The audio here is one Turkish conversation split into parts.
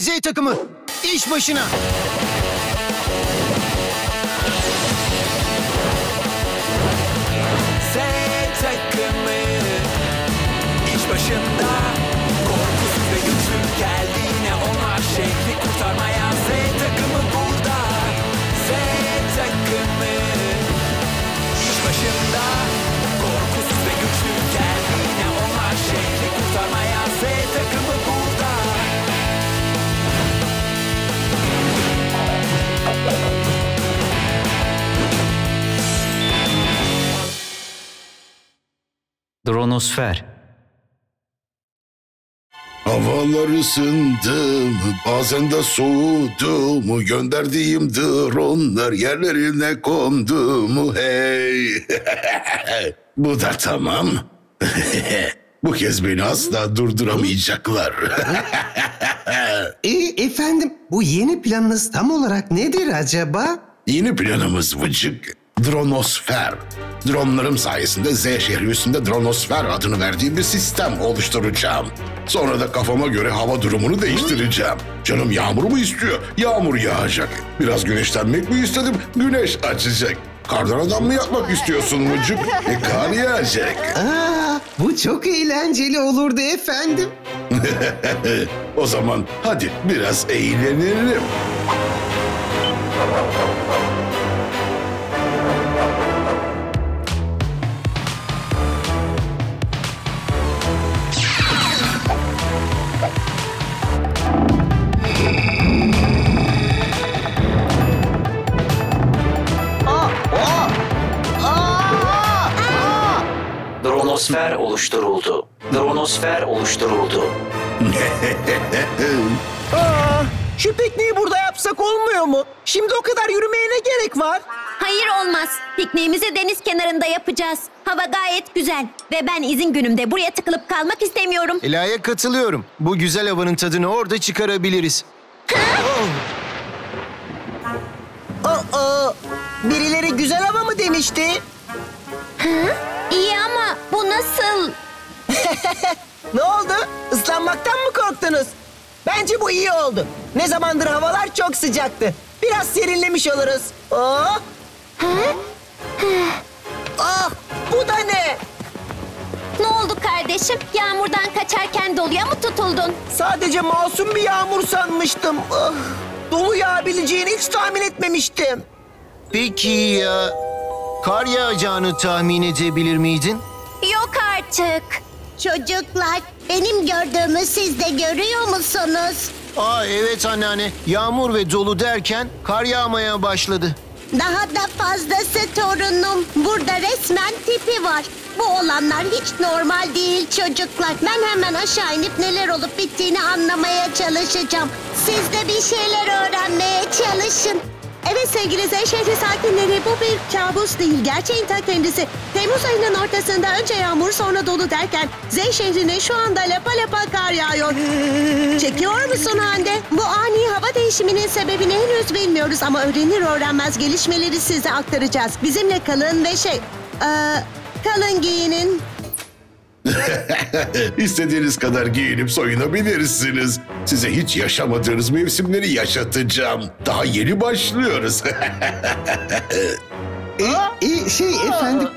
Z takımı iş başına. Z takımı iş başında Korkusuz ve güçlü geldiğine onlar şehri Dronosfer. Havalar ısındı mı bazen de soğudu mu gönderdiğim dronlar yerlerine kondu mu hey. Bu da tamam. Bu kez beni asla durduramayacaklar. E, efendim bu yeni planınız tam olarak nedir acaba? Yeni planımız vıcık. Dronosfer. Dronlarım sayesinde Z şehri üstünde Dronosfer adını verdiğim bir sistem oluşturacağım. Sonra da kafama göre hava durumunu değiştireceğim. Canım yağmur mu istiyor? Yağmur yağacak. Biraz güneşlenmek mi istedim? Güneş açacak. Kardan adam mı yapmak istiyorsun vıcık? E kar yağacak. Aa, bu çok eğlenceli olurdu efendim. o zaman hadi biraz eğlenelim. Dronosfer oluşturuldu. Dronosfer oluşturuldu. Aa, şu pikniği burada yapsak olmuyor mu? Şimdi o kadar yürümeye ne gerek var? Hayır olmaz. Pikniğimizi deniz kenarında yapacağız. Hava gayet güzel. Ve ben izin günümde buraya tıkılıp kalmak istemiyorum. Ela'ya katılıyorum. Bu güzel havanın tadını orada çıkarabiliriz. Aa, birileri güzel hava mı demişti? İyi ama nasıl? Ne oldu? Islanmaktan mı korktunuz? Bence bu iyi oldu. Ne zamandır havalar çok sıcaktı. Biraz serinlemiş oluruz. Oh! Ah, bu da ne? Ne oldu kardeşim? Yağmurdan kaçarken doluya mı tutuldun? Sadece masum bir yağmur sanmıştım. Ah, dolu yağabileceğini hiç tahmin etmemiştim. Peki ya kar yağacağını tahmin edebilir miydin? Artık. Çocuklar, benim gördüğümü siz de görüyor musunuz? Aa evet anneanne. Yağmur ve dolu derken kar yağmaya başladı. Daha da fazlası torunum. Burada resmen tipi var. Bu olanlar hiç normal değil çocuklar. Ben hemen aşağı inip neler olup bittiğini anlamaya çalışacağım. Siz de bir şeyler öğrenmeye çalışın. Evet sevgili Z şehri sakinleri bu bir kabus değil. Gerçeğin ta kendisi. Temmuz ayının ortasında önce yağmur sonra dolu derken Z şehrine şu anda lapa lapa kar yağıyor. Çekiyor musun Hande? Bu ani hava değişiminin sebebini henüz bilmiyoruz ama öğrenir öğrenmez gelişmeleri size aktaracağız. Bizimle kalın ve şey... eee, kalın giyinin. İstediğiniz kadar giyinip soyunabilirsiniz. Size hiç yaşamadığınız mevsimleri yaşatacağım. Daha yeni başlıyoruz. E, e, şey efendim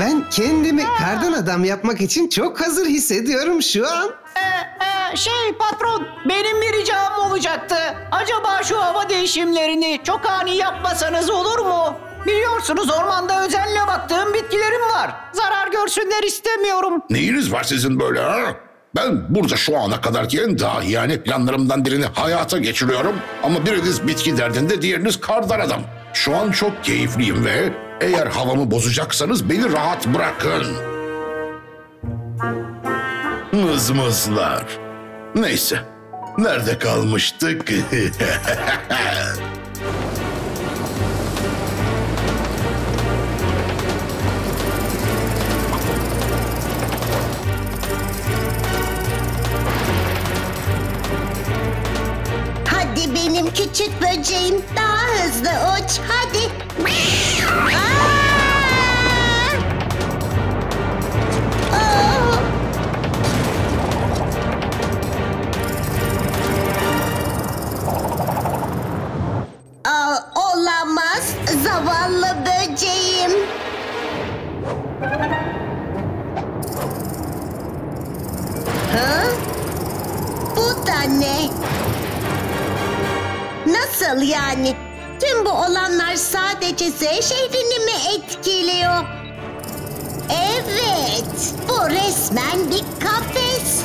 ben kendimi kardan adam yapmak için çok hazır hissediyorum şu an. Ee, şey patron benim bir ricam olacaktı. Acaba şu hava değişimlerini çok ani yapmasanız olur mu? Biliyorsunuz ormanda özenle baktığım bitkilerim var. Zarar görsünler istemiyorum. Neyiniz var sizin böyle ha? Ben burada şu ana kadarki dahi yani planlarımdan birini hayata geçiriyorum. Ama biriniz bitki derdinde diğeriniz kardan adam. Şu an çok keyifliyim ve eğer havamı bozacaksanız beni rahat bırakın. Mızmızlar. Neyse. Nerede kalmıştık? küçük böceğim daha hızlı uç. Hadi. Z şehrini mi etkiliyor? Evet, bu resmen bir kafes.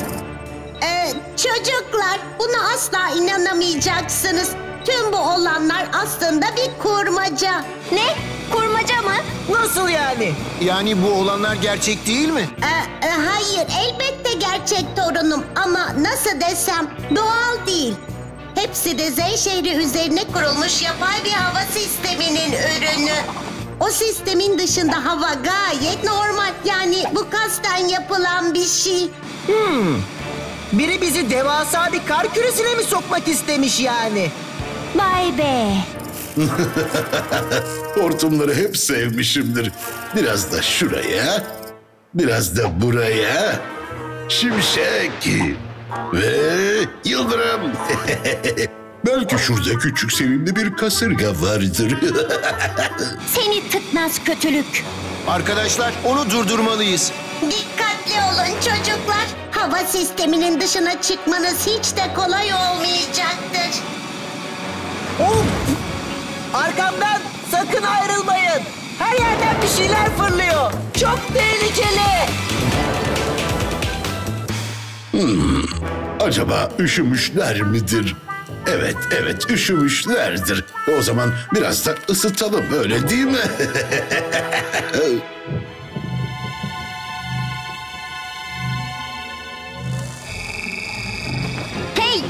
Ee, çocuklar, buna asla inanamayacaksınız. Tüm bu olanlar aslında bir kurmaca. Ne? Kurmaca mı? Nasıl yani? Yani bu olanlar gerçek değil mi? Ee, e, hayır, elbette gerçek torunum ama nasıl desem doğal değil. Hepsi de Z şehri üzerine kurulmuş yapay bir hava sisteminin ürünü. O sistemin dışında hava gayet normal. Yani bu kasten yapılan bir şey. Biri bizi devasa bir kar küresine mi sokmak istemiş yani? Vay be. Hortumları hep sevmişimdir. Biraz da şuraya, biraz da buraya. Şimşek ve yıldırım. Belki şurada küçük sevimli bir kasırga vardır. Seni tıknaz kötülük. Arkadaşlar onu durdurmalıyız. Dikkatli olun çocuklar. Hava sisteminin dışına çıkmanız hiç de kolay olmayacaktır. Oh! Arkamdan sakın ayrılmayın. Her yerden bir şeyler fırlıyor. Çok tehlikeli. Acaba üşümüşler midir? Evet, evet üşümüşlerdir. O zaman biraz da ısıtalım öyle değil mi? Hey,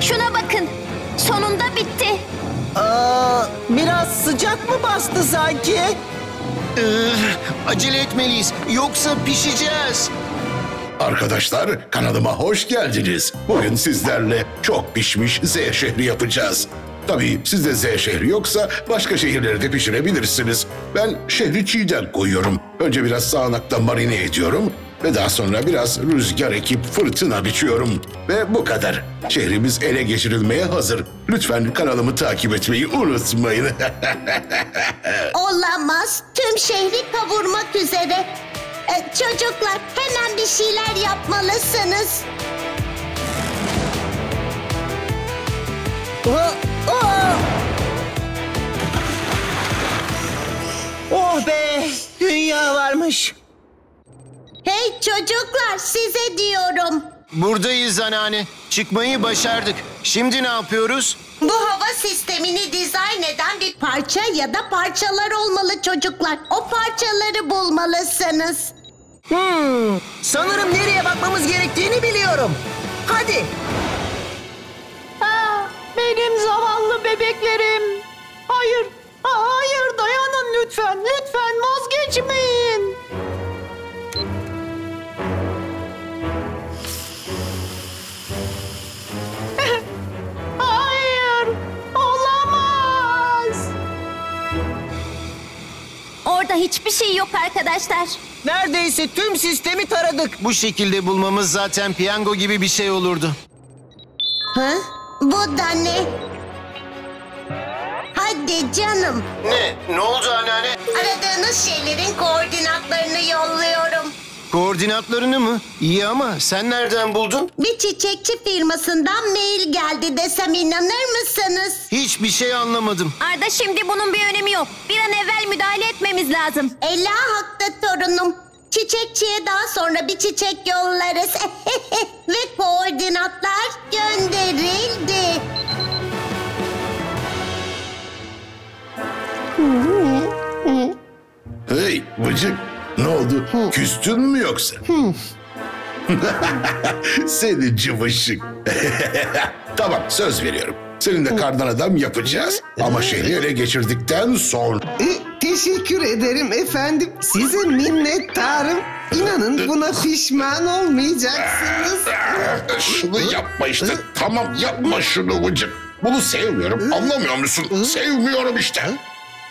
şuna bakın. Sonunda bitti. Aa, biraz sıcak mı bastı sanki? Ee, acele etmeliyiz. Yoksa pişeceğiz. Arkadaşlar kanalıma hoş geldiniz. Bugün sizlerle çok pişmiş Z şehri yapacağız. Tabii sizde Z şehri yoksa başka şehirleri de pişirebilirsiniz. Ben şehri çiğden koyuyorum. Önce biraz sağanakta marine ediyorum ve daha sonra biraz rüzgar ekip fırtına biçiyorum. Ve bu kadar. Şehrimiz ele geçirilmeye hazır. Lütfen kanalımı takip etmeyi unutmayın. Olamaz. Tüm şehri kavurmak üzere. Ee, çocuklar hemen bir şeyler yapmalısınız. Oh, oh! oh be! Dünya varmış. Hey çocuklar size diyorum. Buradayız anneanne. Çıkmayı başardık. Şimdi ne yapıyoruz? Bu hava sistemini dizayn eden bir parça ya da parçalar olmalı çocuklar. O parçaları bulmalısınız. Hmm, sanırım nereye bakmamız gerektiğini biliyorum. Hadi. Ha, benim zavallı bebeklerim. Hayır, ha, hayır dayanın lütfen, lütfen vazgeçmeyin. Orada hiçbir şey yok arkadaşlar. Neredeyse tüm sistemi taradık. Bu şekilde bulmamız zaten piyango gibi bir şey olurdu. Ha? Bu da ne? Hadi canım. Ne? Ne oldu anneanne? Aradığınız şeylerin koordinatlarını yolluyorum. Koordinatlarını mı? İyi ama sen nereden buldun? Bir çiçekçi firmasından mail geldi desem inanır mısınız? Hiçbir şey anlamadım. Arda şimdi bunun bir önemi yok. Bir an evvel müdahale etmemiz lazım. Ela hakta torunum. Çiçekçiye daha sonra bir çiçek yollarız. Ve koordinatlar gönderildi. Ne oldu? Küstün mü yoksa? Seni cıvışık. tamam söz veriyorum. Seninle kardan adam yapacağız. Ama şehri ele geçirdikten sonra... E, teşekkür ederim efendim. Size minnettarım. İnanın buna pişman olmayacaksınız. Şunu yapma işte. Tamam yapma şunu Bıcık. Bunu sevmiyorum. Anlamıyor musun? Sevmiyorum işte.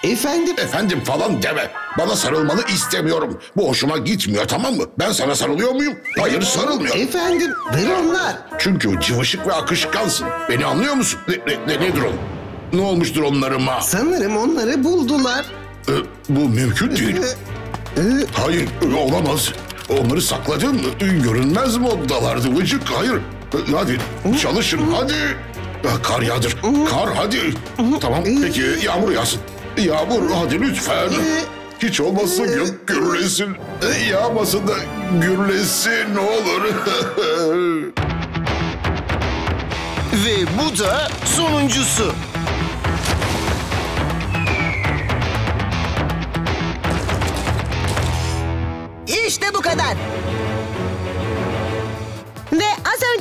Efendim Efendim falan deme. Bana sarılmanı istemiyorum. Bu hoşuma gitmiyor tamam mı? Ben sana sarılıyor muyum? Hayır sarılmıyorum. efendim dronlar. Çünkü cıvışık ve akışkansın. Beni anlıyor musun? Ne, ne, ne, nedir o? Ne olmuştur onlarıma? Sanırım onları buldular. Ee, bu mümkün değil. Hayır olamaz. Onları sakladın mı? Görünmez mi odalardı Vıcık? Hayır. Hadi çalışın hadi. Kar yağdır. Kar hadi. Tamam peki yağmur yağsın. Yağmur hadi lütfen. Hiç olmazsa gök gürlesin. Yağmasın da gürlesin ne olur. Ve bu da sonuncusu. İşte bu kadar.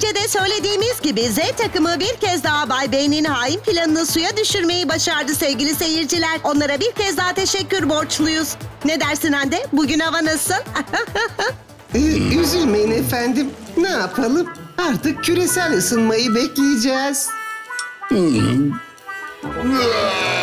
Önce de söylediğimiz gibi Z takımı bir kez daha Bay Bey'in hain planını suya düşürmeyi başardı sevgili seyirciler. Onlara bir kez daha teşekkür borçluyuz. Ne dersin Hande? Bugün hava nasıl? Ee, üzülmeyin efendim. Ne yapalım? Artık küresel ısınmayı bekleyeceğiz. Ah!